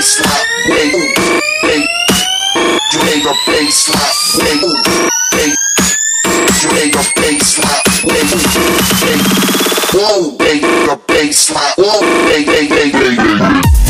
Slap, wait, wait. Jamaica bass slap, wait, wait. Jamaica bass slap, wait, wait. Whoa, whoa, hey, hey, hey,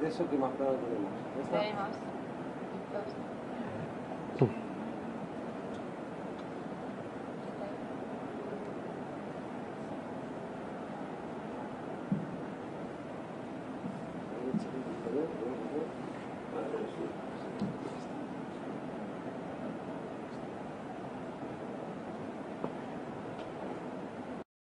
de eso que más claro tenemos. ¿Ya está?